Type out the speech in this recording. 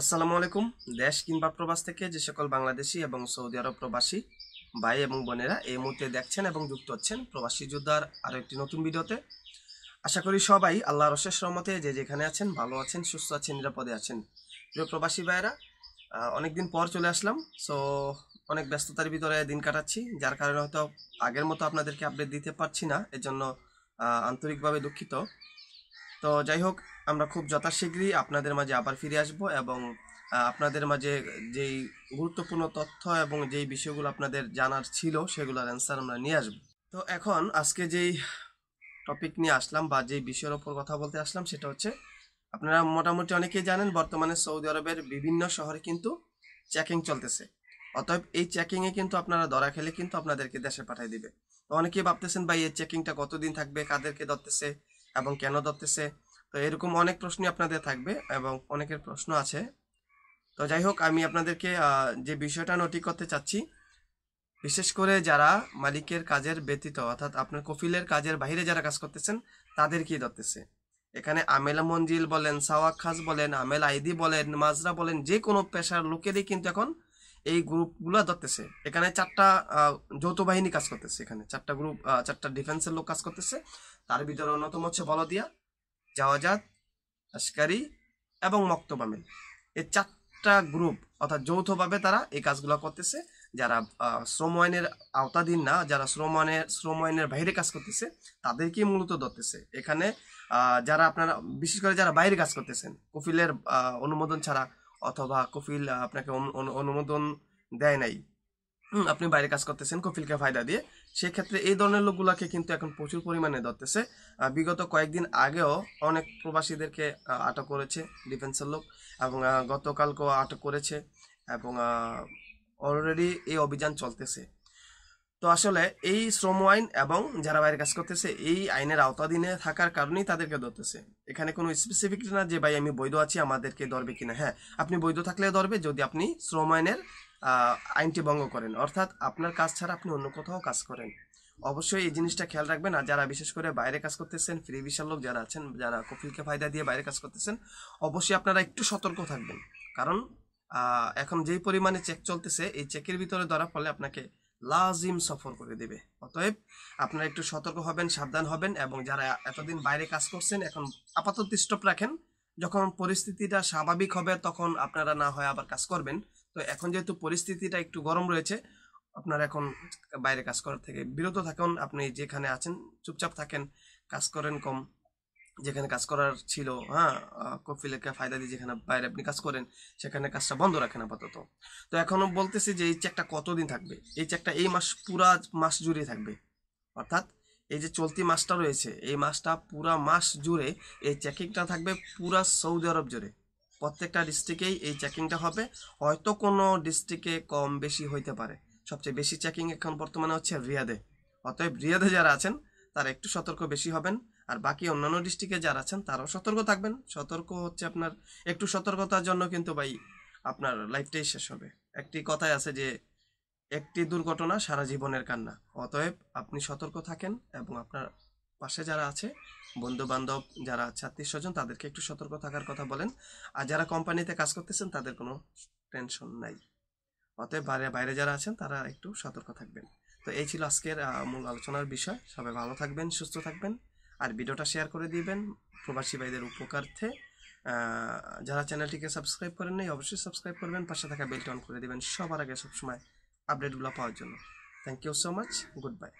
আসসালামু আলাইকুম। দেশ কিংবা প্রবাস থেকে যে সকল বাংলাদেশি এবং সৌদি আরব প্রবাসী, ভাই এবং বোনেরা এই মুহূর্তে দেখছেন এবং যুক্ত হচ্ছেন প্রবাসী যোদ্ধার আরও একটি নতুন ভিডিওতে। আশা করি সবাই আল্লাহর অশেষ রহমতে যে যেখানে আছেন, ভালো আছেন, সুস্থ আছেন, নিরাপদে আছেন। প্রিয় প্রবাসী ভাইয়েরা অনেকদিন পর চলে আসলাম, সো অনেক ব্যস্ততার ভিতরে দিন কাটাচ্ছি, যার কারণে হয়তো আগের মতো আপনাদেরকে আপডেট দিতে পারছি না এর জন্য আন্তরিকভাবে দুঃখিত। তো যাই হোক, আমরা খুব যথাশীঘ্রই আপনাদের মাঝে আবার ফিরে আসব এবং আপনাদের মাঝে যেই গুরুত্বপূর্ণ তথ্য এবং যেই বিষয়গুলো আপনাদের জানার ছিল সেগুলোর অ্যান্সার আমরা নিয়ে আসব। তো এখন আজকে যেই টপিক নিয়ে আসলাম বা যেই বিষয়ের ওপর কথা বলতে আসলাম সেটা হচ্ছে, আপনারা মোটামুটি অনেকেই জানেন বর্তমানে সৌদি আরবের বিভিন্ন শহরে কিন্তু চেকিং চলতেছে। অতএব এই চেকিংয়ে কিন্তু আপনারা ধরা খেলে কিন্তু আপনাদেরকে দেশে পাঠিয়ে দিবে। তো অনেকেই ভাবতেছেন, ভাই, এই চেকিংটা কতদিন থাকবে? কাদেরকে ধরতেছে? এবং কেন ধরতেছে? তো এরকম অনেক প্রশ্নই আপনাদের থাকবে এবং অনেকের প্রশ্ন আছে। তো যাই হোক, আমি আপনাদেরকে যে বিষয়টা নোটিক করতে চাচ্ছি, বিশেষ করে যারা মালিকের কাজের ব্যতীত, অর্থাৎ আপনার কফিলের কাজের বাইরে যারা কাজ করতেছেন তাদেরকেই ধরতেছে? এখানে আমেলা মঞ্জিল বলেন, সাওয়াক খাস বলেন, আমেল আইদি বলেন, মাজরা বলেন, যে কোনো পেশার লোকেরই কিন্তু এখন এই গ্রুপগুলো ধরতেছে। এখানে চারটা যৌথ বাহিনী কাজ করতেছে এখানে। চারটা গ্রুপ চারটা ডিফেন্সের লোক কাজ করতেছে। তার ভিতরে অন্যতম হচ্ছে বলদিয়া জাওয়াজাত আশকারি এবং মক্তবামিল এই চারটা গ্রুপ অর্থাৎ যৌথভাবে তারা এই কাজগুলো করতেছে। যারা শ্রম আইনের আওতাধীন না, যারা শ্রম আইনের শ্রম আইনের বাইরে কাজ করতেছে, তাদেরকেই মূলত ধরতেছে। এখানে যারা আপনারা, বিশেষ করে যারা বাইরে কাজ করতেছেন, কফিলের অনুমোদন ছাড়া অথবা কফিল আপনাকে অনু- অনু- অনুমোদন দেয় নাই। আপনি বাইরে কাজ করতেছেন কফিলকে ফায়দা দিয়ে। সেক্ষেত্রে এই ধরনের লোকগুলাকে কিন্তু এখন প্রচুর পরিমাণে ধরতেছে। বিগত কয়েকদিন আগেও অনেক প্রবাসীদেরকে আটক করেছে ডিফেন্সের লোক এবং গতকালকেও আটক করেছে এবং অলরেডি এই অভিযান চলতেছে। তো আসলে এই শ্রম আইন এবং যারা বাইরে কাজ করতেছে, এই আইনের আওতাধীনে থাকার কারণেই তাদেরকে ধরতেছে। এখানে কোনো স্পেসিফিক না যে, ভাই, আমি বৈধ আছি, আমাদেরকে ধরবে কিনা? হ্যাঁ আপনি বৈধ থাকলে ধরবে, যদি আপনি শ্রম আইনের আইনটি ভঙ্গ করেন। অর্থাৎ আপনার কাজ ছাড়া আপনি অন্য কোথাও কাজ করেন। অবশ্যই এই জিনিসটা খেয়াল রাখবেন। আর যারা বিশেষ করে বাইরে কাজ করতেছেন, ফ্রি বিশাল লোক যারা আছেন, যারা কফিলকে ফায়দা দিয়ে বাইরে কাজ করতেছেন, অবশ্যই আপনারা একটু সতর্ক থাকবেন। কারণ এখন যেই পরিমাণে চেক চলতেছে, এই চেকের ভিতরে ধরা পড়লে আপনাকে লাজিম সফর করে দেবে। অতএব আপনারা একটু সতর্ক হবেন, সাবধান হবেন এবং যারা এতদিন বাইরে কাজ করছেন, এখন আপাতত স্টপ রাখেন। যখন পরিস্থিতিটা স্বাভাবিক হবে, তখন আপনারা না হয় আবার কাজ করবেন। তো এখন যেহেতু পরিস্থিতিটা একটু গরম রয়েছে, আপনারা এখন বাইরে কাজ করার থেকে বিরত থাকুন। আপনি যেখানে আছেন, চুপচাপ থাকেন, কাজ করেন কম। যেখানে কাজ করার ছিল হ্যাঁ কফিলেকে ফায়দা দিয়ে যেখানে বাইরে আপনি কাজ করেন, সেখানে কাজটা বন্ধ রাখেন আপাতত। তো এখনও বলতেছি যে এই চেকটা কতদিন থাকবে? এই চেকটা এই মাস পুরা মাস জুড়ে থাকবে। অর্থাৎ এই যে চলতি মাসটা রয়েছে, এই মাসটা পুরা মাস জুড়ে এই চেকিংটা থাকবে পুরা সৌদি আরব জুড়ে। প্রত্যেকটা ডিস্ট্রিক্টেই এই চেকিংটা হবে। হয়তো কোনো ডিস্ট্রিক্টে কম বেশি হইতে পারে। সবচেয়ে বেশি চেকিং এখন বর্তমানে হচ্ছে রিয়াদে। অতএব রিয়াদে যারা আছেন, তারা একটু সতর্ক বেশি হবেন। আর বাকি অন্যান্য ডিস্ট্রিক্টে যারা আছেন, তারাও সতর্ক থাকবেন। সতর্ক হচ্ছে আপনার, একটু সতর্কতার জন্য কিন্তু ভাই আপনার লাইফটাই শেষ হবে। একটি কথাই আছে যে, একটি দুর্ঘটনা সারা জীবনের কান্না। অতএব আপনি সতর্ক থাকেন এবং আপনার পাশে যারা আছে বন্ধু বান্ধব যারা আছে আত্মীয় স্বজন তাদেরকে একটু সতর্ক থাকার কথা বলেন। আর যারা কোম্পানিতে কাজ করতেছেন, তাদের কোনো টেনশন নাই। অতএব বাইরে বাইরে যারা আছেন, তারা একটু সতর্ক থাকবেন। তো এই ছিল আজকের মূল আলোচনার বিষয়। সবাই ভালো থাকবেন, সুস্থ থাকবেন। আর ভিডিওটা শেয়ার করে দিবেন প্রবাসী ভাইদের উপকার্থে। যারা চ্যানেলটিকে সাবস্ক্রাইব করেন নাই, অবশ্যই সাবস্ক্রাইব করবেন, পাশে থাকা বেলটা অন করে দেবেন। সবার আগে সবসময় আপডেটগুলো পাওয়ার জন্য। Thank you so much goodbye